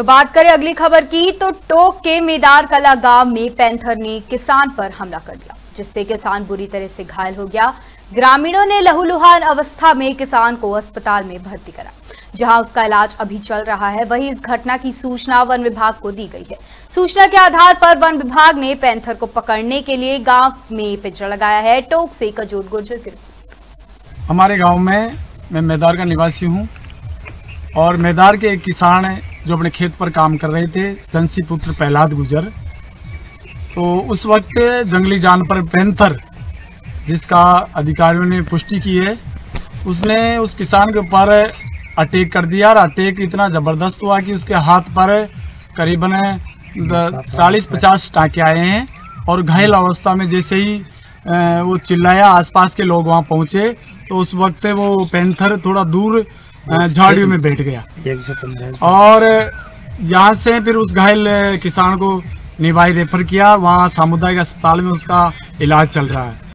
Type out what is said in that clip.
तो बात करें अगली खबर की तो टोक के मेदार कला गाँव में पैंथर ने किसान पर हमला कर दिया, जिससे किसान बुरी तरह से घायल हो गया। ग्रामीणों ने लहूलुहान अवस्था में किसान को अस्पताल में भर्ती करा, जहाँ उसका इलाज अभी चल रहा है। वहीं इस घटना की सूचना वन विभाग को दी गई है। सूचना के आधार पर वन विभाग ने पैंथर को पकड़ने के लिए गाँव में पिंजरा लगाया है। टोक से कजोर गुर्जर की हमारे गाँव में मैं मैदार का निवासी हूँ और मैदार के एक किसान जो अपने खेत पर काम कर रहे थे चंसी पुत्र प्रहलाद गुजर। तो उस वक्त जंगली जानवर पैंथर, जिसका अधिकारियों ने पुष्टि की है, उसने उस किसान के ऊपर अटैक कर दिया। और अटैक इतना ज़बरदस्त हुआ कि उसके हाथ पर करीबन चालीस पचास टाँके आए हैं और घायल अवस्था में जैसे ही वो चिल्लाया, आसपास के लोग वहाँ पहुँचे तो उस वक्त वो पैंथर थोड़ा दूर झाड़ियों में बैठ गया। और यहाँ से फिर उस घायल किसान को निभाई, रेफर किया। वहाँ सामुदायिक अस्पताल में उसका इलाज चल रहा है।